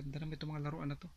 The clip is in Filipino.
Ganda naman itong mga laruan na to.